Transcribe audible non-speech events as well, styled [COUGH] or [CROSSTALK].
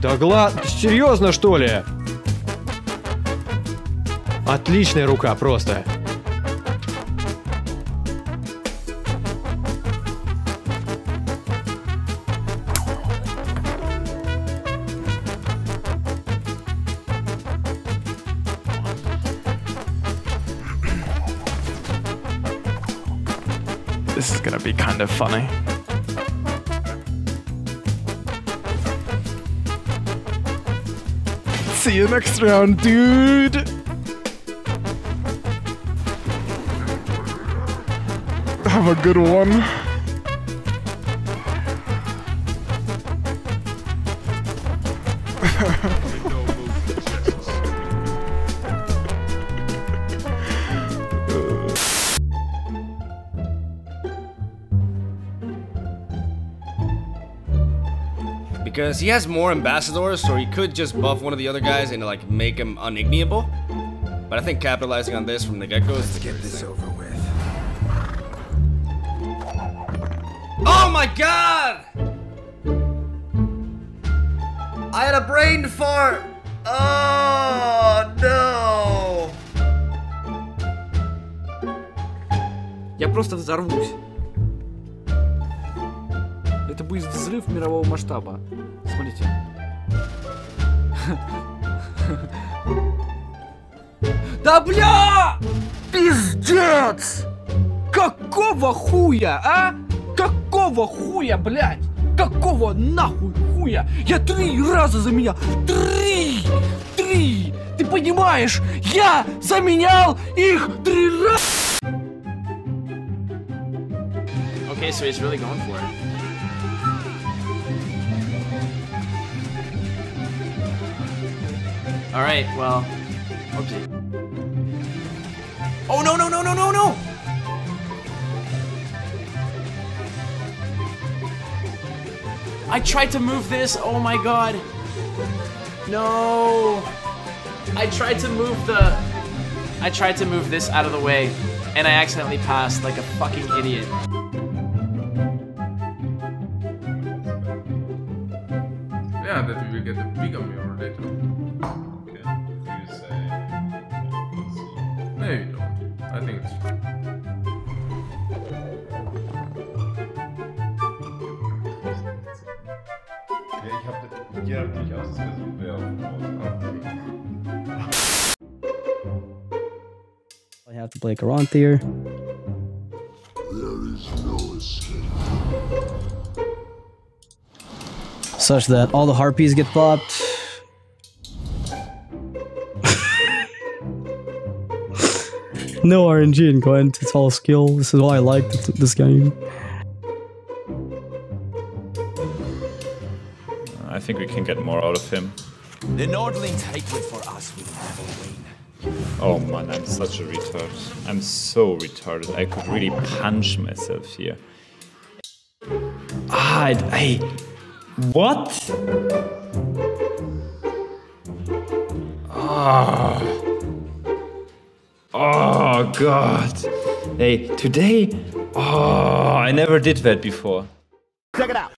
Да глад, серьезно что ли? Отличная рука просто. This is gonna be kind of funny. See you next round, dude! Have a good one. [LAUGHS] Because he has more ambassadors, so he could just buff one of the other guys and like make him unigniable. But I think capitalizing on this from the get-go is to get this over with. Oh my god! I had a brain fart! Oh no! Я просто взорвусь. Будет взрыв мирового масштаба. Смотрите. [LAUGHS] Да бля! Пиздец! Какого хуя, а? Какого хуя, блядь? Какого нахуй хуя? Я три раза заменял! Три! Три! Ты понимаешь? Я заменял их три раза! Okay, so he's really going for it. Alright, well. Okay. Oh, no, no, no, no, no, no! I tried to move this. Oh my god. No. I tried to move the. I tried to move this out of the way, and I accidentally passed like a fucking idiot. Yeah, that we will get a bigger mirror later. No, you don't. I think it's fine. Ja, ich habe hier durchaus das versucht, wer I have to play Garantier. Such that all the harpies get popped. No RNG in Gwent, it's all skill. This is why I like this game. I think we can get more out of him. The Nordlings hatred for us will never wane. Oh man, I'm such a retard. I'm so retarded. I could really punch myself here. Ah, it- hey. What? Ah. God. Hey, today. Oh, I never did that before. Check it out.